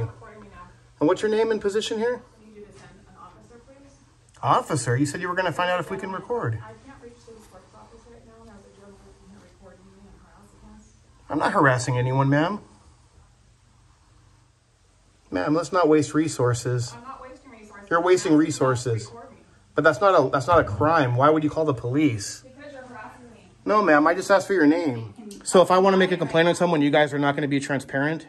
recording me now. And what's your name and position here? You to send an officer, please. Officer, you said you were going to find out if we can record. I can't reach city clerk's office right now. There's a here recording me and harassing us. I'm not harassing anyone, ma'am. Ma'am, let's not waste resources. I'm not wasting resources. You're wasting I'm asking you not to resources. But that's not a that's not a crime. Why would you call the police? Because you're harassing me. No, ma'am, I just asked for your name. So if I want to make a complaint on someone, you guys are not going to be transparent?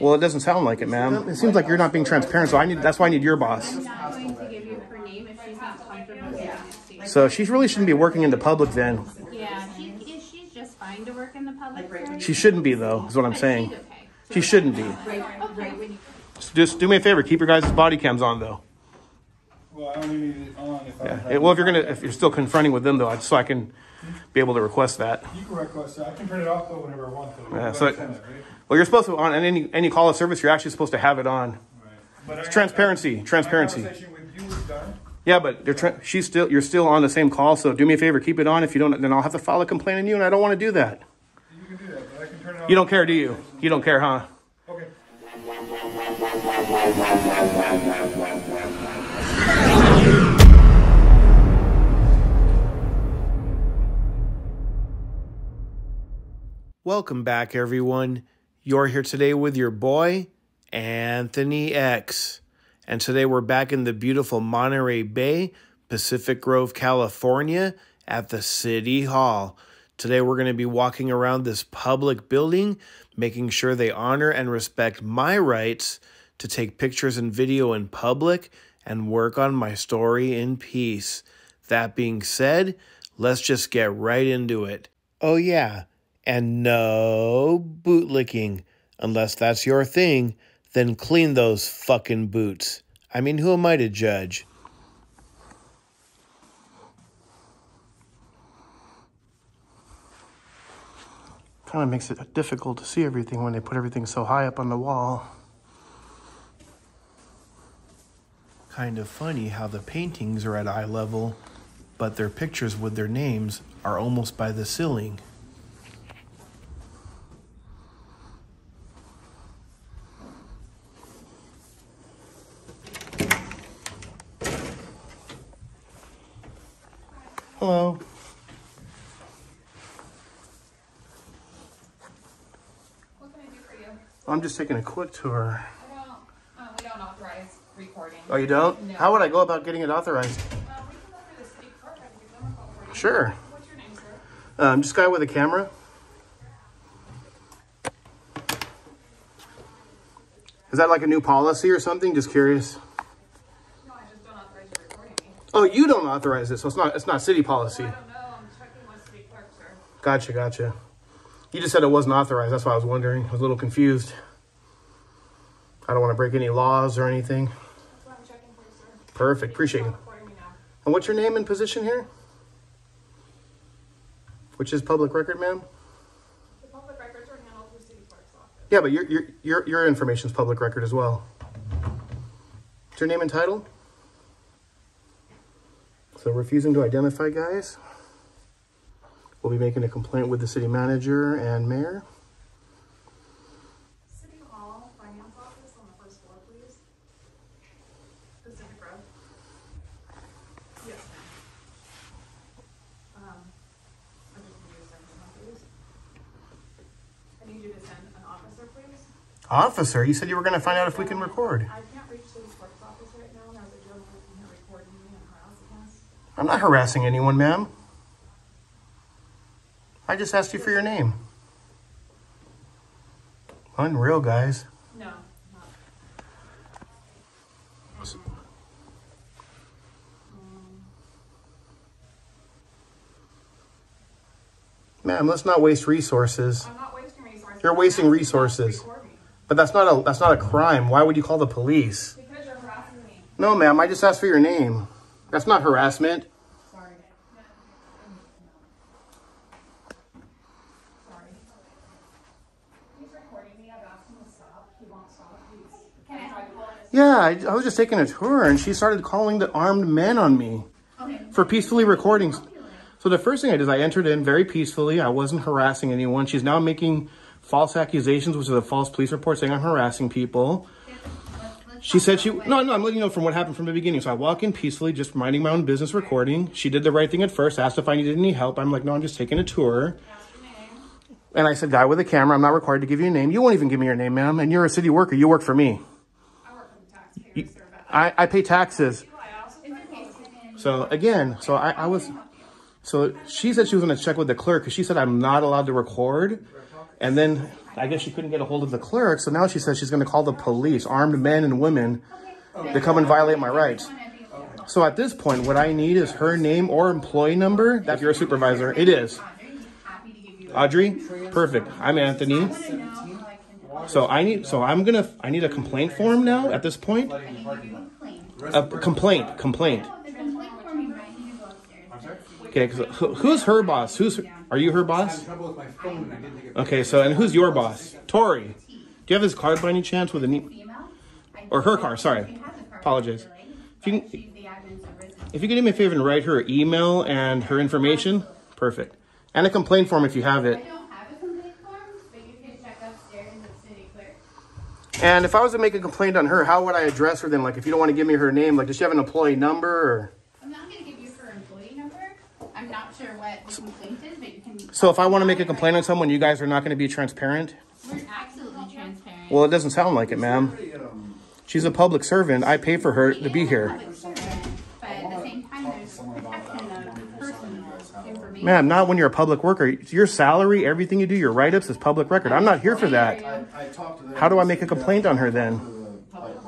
We're absolutely transparent. Well, it doesn't sound like it, ma'am. It seems like you're not being transparent, so I need that's why I need your boss. I'm not going to give you her name if she's not comfortable giving it to you. So she really shouldn't be working in the public then. Yeah, she, is- she's just fine to work in the public area. She shouldn't be though, is what I'm saying. she's okay. She shouldn't be. Okay. Just do me a favor, keep your guys' body cams on though. Well, I only need it on if I. Yeah. have- Well, if you're gonna, if you're still confronting with them though, I so I can be able to request that. You can request that. I can print it off though whenever I want to. Yeah, so- I it, right? Well, you're supposed to on any any call of service, you're actually supposed to have it on. Right. But I- transparency, my transparency. conversation with you is. Yeah, but they're tra- she's still you're still on the same call. So do me a favor, keep it on. If you don't, then I'll have to file a complaint on you, and I don't want to do that. You can do that, but I can turn it off. You don't care, do you? You don't care, huh? Okay. Welcome back, everyone. You're here today with your boy, Anthony X. And today we're back in the beautiful Monterey Bay, Pacific Grove, California, at the City Hall. Today we're going to be walking around this public building, making sure they honor and respect my rights to take pictures and video in public and work on my story in peace. That being said, let's just get right into it. Oh, yeah. And no bootlicking. Unless that's your thing, then clean those fucking boots. I mean, who am I to judge? Kind of makes it difficult to see everything when they put everything so high up on the wall. Kind of funny how the paintings are at eye level, but their pictures with their names are almost by the ceiling. Hello. What can I do for you? I'm just taking a quick tour. Uh, we don't authorize recording. Oh, you don't? No. How would I go about getting it authorized? Uh, we can go through the city clerk. I can give them a call for you. Sure. What's your name, sir? Um, just guy with a camera. Is that like a new policy or something? Just curious. No, I just don't authorize you recording me. Oh, you don't authorize it, so it's not it's not city policy. I don't know. I'm checking with city clerk, sir. Gotcha, gotcha. You just said it wasn't authorized. That's why I was wondering. I was a little confused. I don't want to break any laws or anything. That's why I'm checking for you, sir. Perfect. Appreciate it. recording me now. And what's your name and position here? Which is public record, ma'am? The public records are handled through city clerk's office. Yeah, but your your your your information's public record as well. What's your name and title? So refusing to identify guys. We'll be making a complaint with the city manager and mayor. City Hall Finance Office on the first floor, please. Pacific Grove. Yes, ma'am. Um, I just need you to send someone, please. I need you to send an officer, please. Officer, you said you were going to find out if we can um, record. I can't reach the clerk's office right now. There's a German person here recording me and harassing us. I'm not harassing anyone, ma'am. I just asked you for your name. Unreal, guys. No, not. Ma'am, let's not waste resources. I'm not wasting resources. You're wasting I'm asking you not to resources. But that's not a that's not a crime. Why would you call the police? Because you're harassing me. No, ma'am, I just asked for your name. That's not harassment. Sorry. Sorry. He's recording me. I've asked him to stop. He won't stop. Can I? Yeah, I, I was just taking a tour and she started calling the armed men on me for peacefully recording. So the first thing I did is I entered in very peacefully. I wasn't harassing anyone. She's now making false accusations, which is a false police report saying I'm harassing people. She said she no no I'm letting you know from what happened from the beginning. So I walk in peacefully, just minding my own business, recording. She did the right thing at first, asked if I needed any help. I'm like, no, I'm just taking a tour. And I said, guy with a camera, I'm not required to give you a name. You won't even give me your name, ma'am. And you're a city worker. You work for me. I work for the taxpayers, sir, I, I pay taxes. Pay taxes. So again, so I, I was, so she said she was going to check with the clerk because she said I'm not allowed to record. And then I guess she couldn't get a hold of the clerk. So now she says she's going to call the police, armed men and women, to come and violate my rights. So at this point, what I need is her name or employee number. That's your supervisor. It is. Audrey, perfect. I'm Anthony. So I need. So I'm gonna. I need a complaint form now. At this point, a complaint. Complaint. Okay. 'cause who, who's her boss? Who's? Are you her boss? Okay. So and who's your boss? Tori. Do you have his card by any chance with an? E- or her car? Sorry. Apologize. If you can, if you could do me a favor and write her email and her information, perfect. And a complaint form if you have it. I don't have a complaint form, but you can check upstairs with city clerk. And if I was to make a complaint on her, how would I address her then? Like, if you don't want to give me her name, like, does she have an employee number? Or... I'm not gonna give you her employee number. I'm not sure what the complaint is, but you can. So if I want to make a complaint on someone, you guys are not going to be transparent? We're absolutely transparent. Well, it doesn't sound like it, ma'am. She's a public servant. I pay for her to be here. Public servant, But at the same time, there's personal information. Ma'am, not when you're a public worker. Your salary, everything you do, your write ups is public record. I'm not here for that. I talked to them. How do I make a complaint on her then?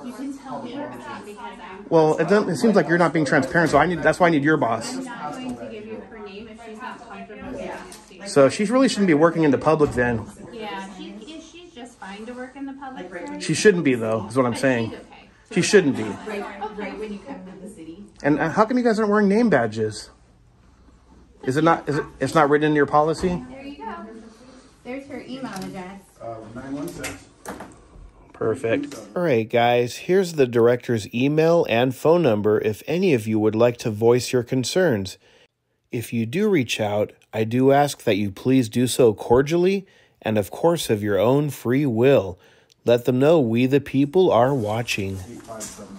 You can tell me that because I'm Well, it, doesn't, it seems like you're not being transparent, so I need. That's why I need your boss. not going to give you her name if she's not comfortable with it. So she really shouldn't be working in the public then. Yeah, she, is- she's just fine to work in the public sector. She shouldn't be though, is what I'm saying. she's okay. She shouldn't be. Right, right when you come to the city. And uh, how come you guys aren't wearing name badges? Is it not? Is it? It's not written in your policy. There you go. There's her email address. Uh, nine one six. Perfect. All right, guys. Here's the director's email and phone number if any of you would like to voice your concerns. If you do reach out, I do ask that you please do so cordially and, of course, of your own free will. Let them know we, the people, are watching.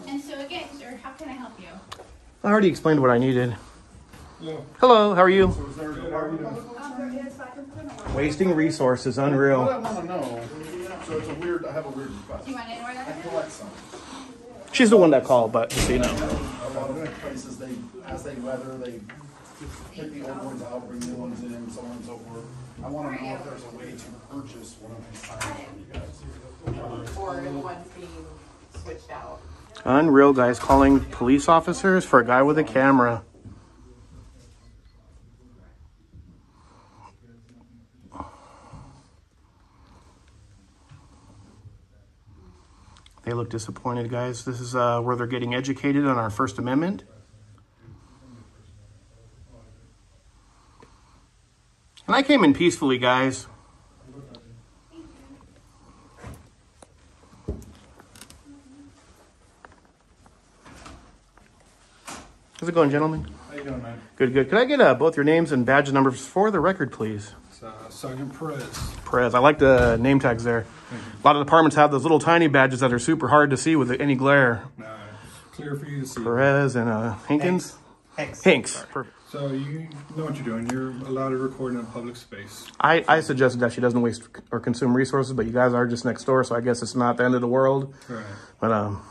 And so again, sir, how can I help you? I already explained what I needed. Hello. Hello, how are you? So there, how are you? Wasting resources, What I unreal. want to know, so it's a weird, I have a weird request. Do you want to know where I that is? collect some. She's the one that called, but just so you know. A lot of places, they, as they weather, they take the old ones out, bring new ones in, so on and so forth. I want to know if there's a way to purchase one of these signs from you guys. Or the ones being switched out. Unreal guys calling police officers for a guy with a camera. They look disappointed, guys. This is uh, where they're getting educated on our First Amendment. And I came in peacefully, guys. How's it going, gentlemen? How you doing, man? Good, good. Could I get uh, both your names and badge numbers for the record, please? It's uh, Sergeant Perez. Perez. I like the name tags there. A lot of departments have those little tiny badges that are super hard to see with any glare. Uh, clear for you to see. Perez and uh, Hankins. Hanks. Perfect. So you know what you're doing. You're allowed to record in a public space. I, I suggested that she doesn't waste or consume resources, but you guys are just next door, so I guess it's not the end of the world. Right. But um,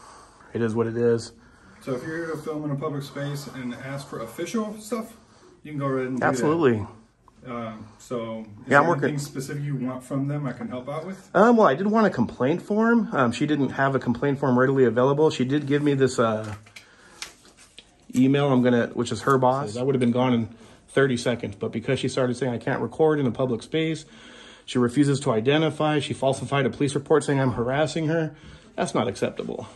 it is what it is. So if you're here to film in a public space and ask for official stuff, you can go ahead and do that. Absolutely. Um, so, is Yeah, there I'm working- anything specific you want from them I can help out with? Um, well, I did want a complaint form. Um, she didn't have a complaint form readily available. She did give me this uh, email. I'm gonna, which is her boss. I would have been gone in 30 seconds, but because she started saying I can't record in a public space, she refuses to identify. She falsified a police report saying I'm harassing her. That's not acceptable.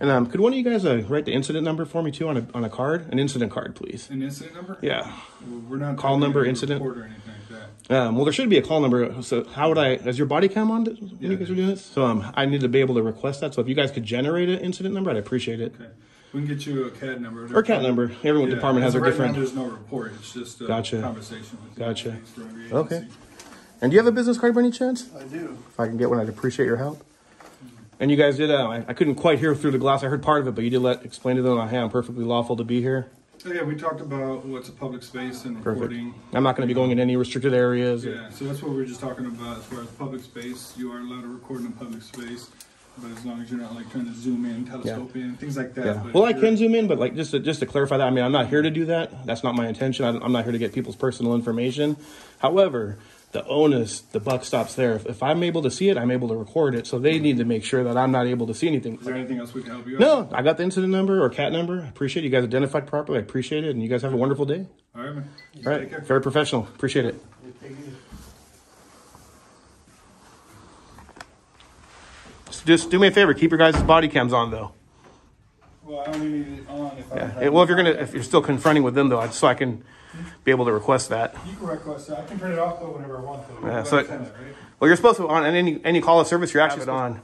And um, could one of you guys uh, write the incident number for me too on a on a card, an incident card, please? An incident number? Yeah. We're not Call number, incident? report or anything like that. Um, well, there should be a call number. So how would I? Is your body cam on when you guys are doing this? So um, I need to be able to request that. So if you guys could generate an incident number, I'd appreciate it. Okay. We can get you a CAD number. Or CAT number. Every department has as their of right now. There's no report. It's just a Gotcha. conversation. With Gotcha. the police from every Okay. And do you have a business card by any chance? I do. If I can get one, I'd appreciate your help. And you guys did. Uh, I, I couldn't quite hear through the glass. I heard part of it, but you did let explain to them. Hey, I'm perfectly lawful to be here. So yeah, we talked about what's a public space and Perfect. recording. I'm not going to be going in any restricted areas. Yeah, so that's what we were just talking about as far as public space. You are allowed to record in a public space, but as long as you're not like trying to zoom in, telescope in, things like that. Yeah. Well, I can zoom in, but like just to, just to clarify that, I mean, I'm not here to do that. That's not my intention. I'm not here to get people's personal information. However, the onus, the buck stops there. If, if I'm able to see it, I'm able to record it. So they need to make sure that I'm not able to see anything. Is there anything else we can help you? With? No, out? I got the incident number or cat number. I appreciate it. you guys identified properly. I appreciate it, and you guys have a wonderful day. All right, man. All right, very professional. Appreciate it. Just do me a favor. Keep your guys' body cams on, though. Well, I only need it on if I. Yeah. have Well, if you're gonna, if you're still confronting with them, though, I, so I can be able to request that. You can request that. I can print it off though whenever I want to. Yeah, so- me it, right? Well, you're supposed to on any any call of service. You're actually on. Right.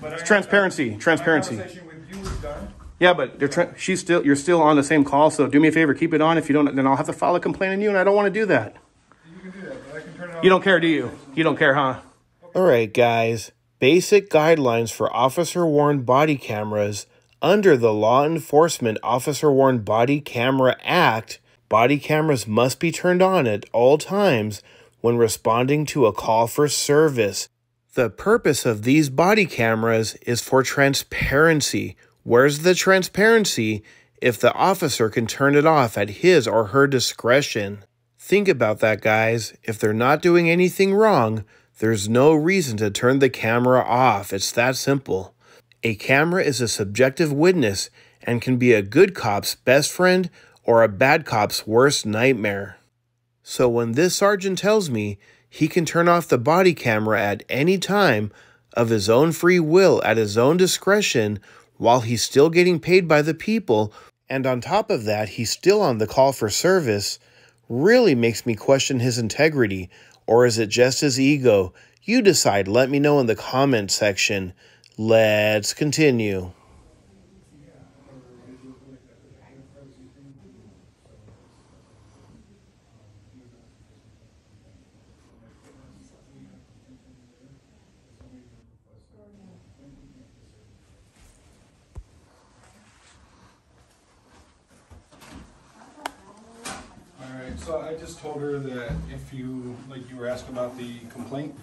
But I- transparency, my transparency. conversation with you is done. Yeah, but they're trying. She's still. You're still on the same call. So do me a favor. Keep it on. If you don't, then I'll have to file a complaint on you, and I don't want to do that. You can do that, but I can turn it off. You don't care, do you? You don't care, huh? All right, guys. Basic guidelines for officer worn body cameras under the Law Enforcement Officer Worn Body Camera Act. Body cameras must be turned on at all times when responding to a call for service. The purpose of these body cameras is for transparency. Where's the transparency if the officer can turn it off at his or her discretion? Think about that, guys. If they're not doing anything wrong, there's no reason to turn the camera off. It's that simple. A camera is a subjective witness and can be a good cop's best friend or a bad cop's worst nightmare. So when this sergeant tells me he can turn off the body camera at any time of his own free will at his own discretion while he's still getting paid by the people, and on top of that, he's still on the call for service, really makes me question his integrity. Or is it just his ego? You decide. Let me know in the comment section. Let's continue. All right, so I just told her that if you, like you were asking about the complaint,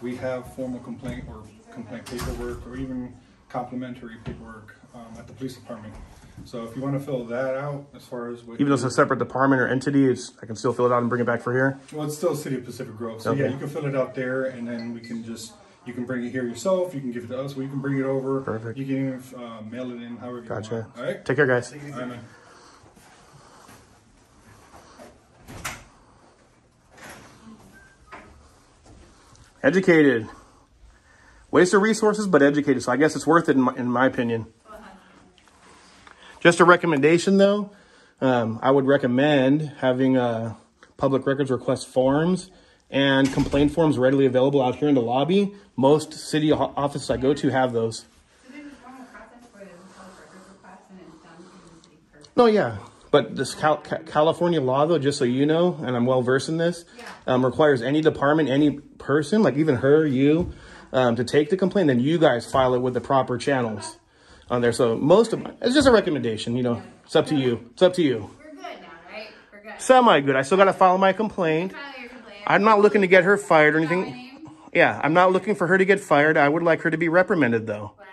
we have formal complaint or complaint paperwork or even complimentary paperwork um, at the police department. So if you want to fill that out as far as what. Even though it's a separate department or entity, it's, I can still fill it out and bring it back for here. Well, it's still City of Pacific Grove, so yeah, you can fill it out there and then we can just, you can bring it here yourself, you can give it to us, we can bring it over. Perfect. You can even uh, mail it in however you want. Gotcha. All right? Take care, guys. All right, man. Educated. Waste of resources, but educated. So I guess it's worth it in my, in my opinion. Just a recommendation though, um, I would recommend having uh, public records request forms and complaint forms readily available out here in the lobby. Most city ho- offices I go to have those. So there's a formal process for the public records request and it's done through the city clerk. No, yeah. But this Cal- Ca- California law, though, just so you know, and I'm well versed in this, um, requires any department, any person, like even her, you, um, to take the complaint. Then you guys file it with the proper channels on there. So most of my, it's just a recommendation. You know, it's up to you. It's up to you. We're good now, right? We're good. Semi good. I still got to file my complaint. Complaint. I'm not looking to get her fired or Is that my anything. Yeah, I'm not looking for her to get fired. I would like her to be reprimanded, though. Wow.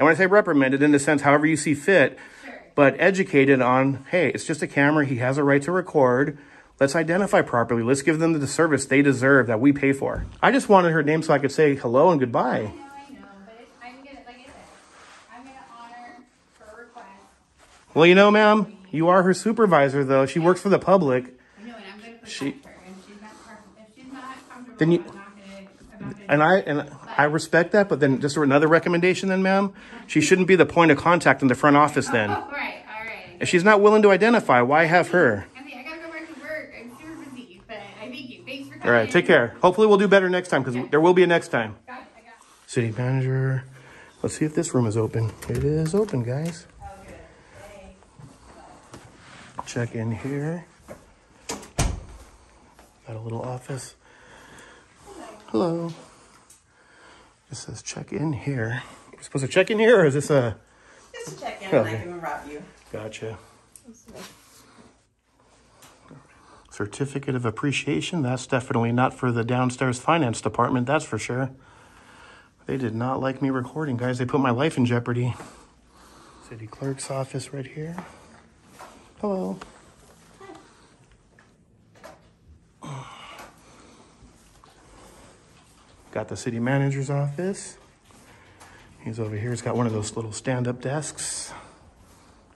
And when I say reprimanded, in the sense, however you see fit. But educated on, hey, it's just a camera. He has a right to record. Let's identify properly. Let's give them the service they deserve that we pay for. I just wanted her name so I could say hello and goodbye. I know, I know, but it's, I'm gonna, like I said, I'm gonna honor her request. Well, you know, ma'am, you are her supervisor, though. She works for the public. I know, and I'm gonna protect She- her, and she's not, not Then you- I'm not gonna, I'm not gonna. And I and I respect that, but then just another recommendation, then, ma'am, she shouldn't be the point of contact in the front office. Then, Oh, right, all right. if she's not willing to identify, why have her? I mean, I gotta go back to work. I'm super busy, but I thank you. Thanks for coming. All right, take care. Hopefully, we'll do better next time because there will be a next time. Got it, got it. City manager. Let's see if this room is open. It is open, guys. Oh, good. Hey. Check in here. Got a little office. Hello. It says check in here. You're supposed to check in here, or is this a. Just check in Okay. and I can rob you. Gotcha. Certificate of appreciation. That's definitely not for the downstairs finance department, that's for sure. They did not like me recording, guys. They put my life in jeopardy. City clerk's office right here. Hello. Got the city manager's office. He's over here. He's got one of those little stand up desks.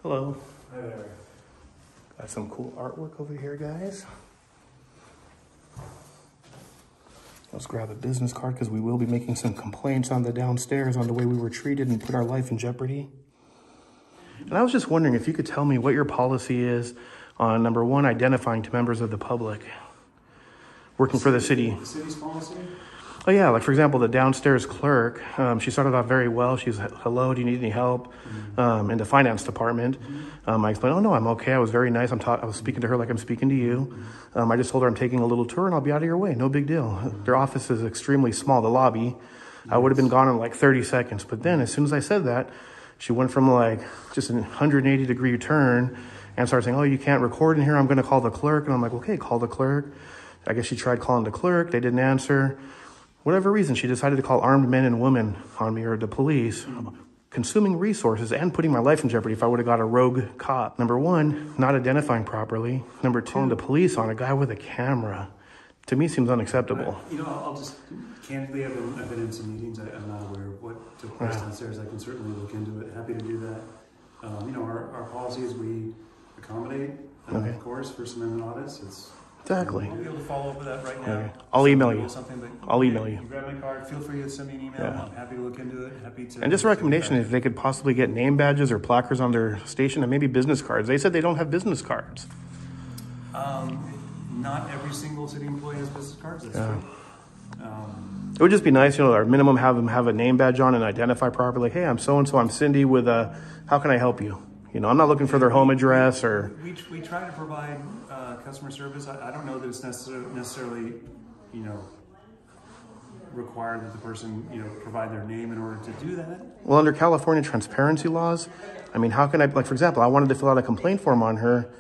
Hello. Hi there. Got some cool artwork over here, guys. Let's grab a business card because we will be making some complaints on the downstairs on the way we were treated and put our life in jeopardy. And I was just wondering if you could tell me what your policy is on number one, identifying to members of the public working for the city. The city's policy? Oh yeah, like for example, the downstairs clerk. Um, she started off very well. She was, "Hello, do you need any help?" Um, in the finance department, um, I explained, "Oh no, I'm okay. I was very nice. I'm ta- I was speaking to her like I'm speaking to you. Um, I just told her I'm taking a little tour and I'll be out of your way. No big deal. Their office is extremely small. The lobby. I would have been gone in like 30 seconds. But then, as soon as I said that, she went from like just a 180 degree turn and started saying, "Oh, you can't record in here. I'm going to call the clerk." And I'm like, "Okay, call the clerk." I guess she tried calling the clerk. They didn't answer whatever reason, she decided to call armed men and women on me or the police, consuming resources and putting my life in jeopardy if I would have got a rogue cop. Number one, not identifying properly. Number two, calling the police on a guy with a camera. To me, seems unacceptable. You know, I'll I'll just, candidly, I've been, I've been in some meetings, I, I'm not aware of what took place downstairs, I can certainly look into it, happy to do that. Um, you know, our, our policy is we accommodate, uh, Okay. of course, First Amendment audits, it's. Exactly. I'll be able to follow up with that right Okay. I'll email you. Something that- I'll email you. You grab my card, feel free to send me an email, Yeah. I'm happy to look into it, happy to. And just a recommendation if they could possibly get name badges or placards on their station and maybe business cards. They said they don't have business cards. Um, not every single city employee has business cards, that's Yeah. true. Um, It would just be nice, you know, our minimum have them have a name badge on and identify properly. Hey, I'm so and so. I'm Cindy with a. How can I help you? You know, I'm not looking for their home address or. We, we try to provide uh, customer service. I, I don't know that it's necessarily, necessarily, you know, required that the person, you know, provide their name in order to do that. Well, under California transparency laws, I mean, how can I, like, for example, I wanted to fill out a complaint form on her.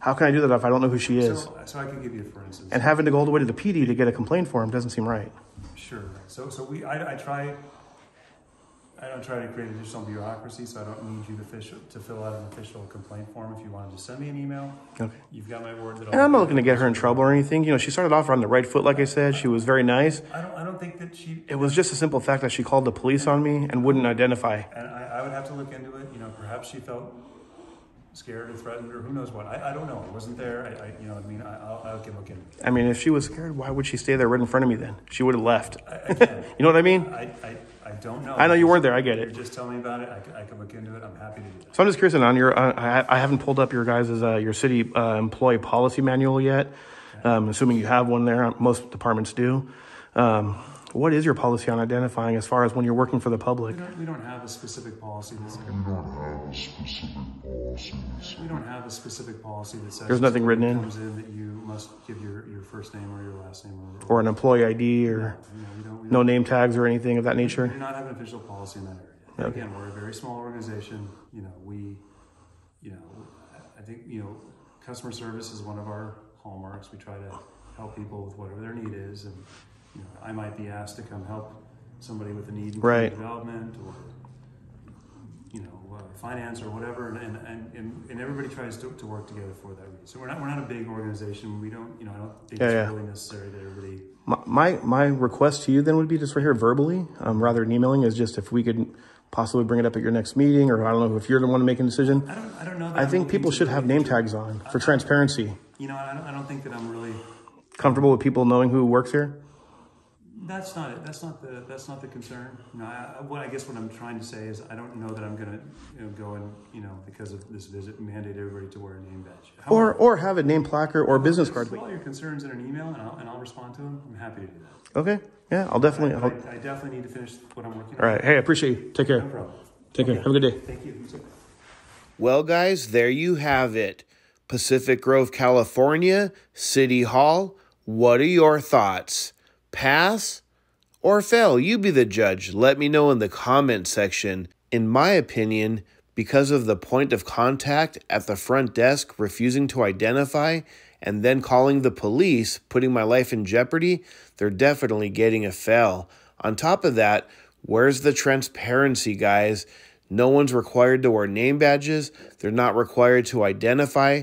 How can I do that if I don't know who she is? So, so I can give you, for instance. And having to go all the way to the PD to get a complaint form doesn't seem right. Sure. So, so we, I, I try, I don't try to create additional bureaucracy, so I don't need you to fish, to fill out an official complaint form. If you want to just send me an email, Okay. you've got my word that And I'm not looking to get her in trouble or anything. You know, she started off on the right foot, like I said. She was very nice. I don't, I don't think that she, It was just a simple fact that she called the police on me and wouldn't identify. And I, I would have to look into it, you know, perhaps she felt scared or threatened or who knows what. I, I don't know. I wasn't there. I, I you know, I mean, I, I'll, I into it. I mean, if she was scared, why would she stay there right in front of me then? She would have left. I, again, You know what I mean? I, I, I don't know. I know you weren't there. I get You're it. just telling me about it. I can, I can look into it. I'm happy to do that. So I'm just curious, and on your, uh, I, I haven't pulled up your guys' uh, your city uh, employee policy manual yet. Um, assuming you have one there, most departments do. Um, what is your policy on identifying as far as when you're working for the public? We don't, we don't have a specific policy that's, We don't have a specific policy we don't have a specific policy that says. There's nothing written in? Comes in that you must give your, your first name or your last name or. Or an employee ID or You know, we don't, we no don't- name tags or anything of that nature. We nature? do not have an official policy in that area. Okay. Again, we're a very small organization, you know, we, you know, I- I think, you know, customer service is one of our hallmarks. We try to help people with whatever their need is, and, you know, I might be asked to come help somebody with a need in Right. development or, you know, uh, finance or whatever, and, and, and, and everybody tries to, to work together for that reason. So we're not, we're not a big organization, we don't, you know, I don't think Yeah, it's yeah. really necessary that everybody My, my my request to you then would be just right here verbally, um, rather than emailing, is just if we could possibly bring it up at your next meeting, or I don't know if you're the one making a decision. I don't, I don't know. That I think people should have name tags on for transparency. You know, I don't, I don't think that I'm really. Comfortable with people knowing who works here? That's not it. That's not the. That's not the concern. You know, I, I- what I guess what I'm trying to say is I don't know that I'm gonna you know, go and you know because of this visit mandate everybody to wear a name badge. Or However, or have a name placard or business card. Put all your concerns in an email and I'll, and I'll respond to them. I'm happy to do that. Okay, yeah, I'll definitely. I'll, I, I definitely need to finish what I'm working on. all right, hey, I appreciate you. Take care. No problem. Take care. Have a good day. Thank you. You. Well, guys, there you have it. Pacific Grove, California, City Hall. What are your thoughts? Pass Or fail, you be the judge. Let me know in the comment section. In my opinion, because of the point of contact at the front desk refusing to identify and then calling the police, putting my life in jeopardy, they're definitely getting a fail. On top of that, where's the transparency, guys? No one's required to wear name badges. They're not required to identify.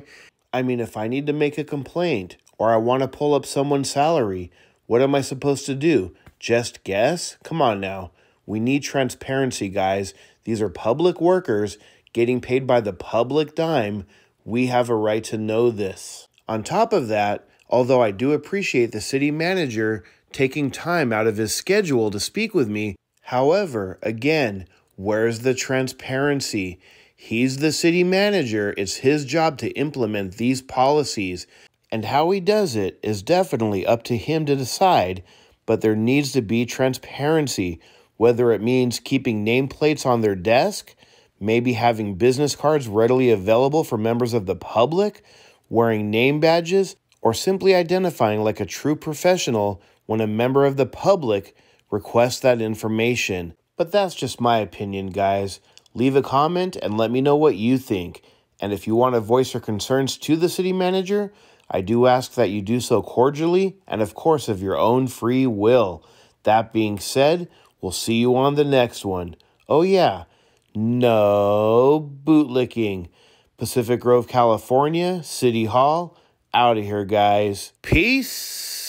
I mean, if I need to make a complaint or I want to pull up someone's salary, what am I supposed to do? Just guess? Come on now. We need transparency, guys. These are public workers getting paid by the public dime. We have a right to know this. On top of that, although I do appreciate the city manager taking time out of his schedule to speak with me, however, again, where's the transparency? He's the city manager. It's his job to implement these policies. And how he does it is definitely up to him to decide, but there needs to be transparency, whether it means keeping nameplates on their desk, maybe having business cards readily available for members of the public, wearing name badges, or simply identifying like a true professional when a member of the public requests that information. But that's just my opinion, guys. Leave a comment and let me know what you think. And if you want to voice your concerns to the city manager, I do ask that you do so cordially and, of course, of your own free will. That being said, we'll see you on the next one. Oh, yeah, no bootlicking. Pacific Grove, California, City Hall. Out of here, guys. Peace.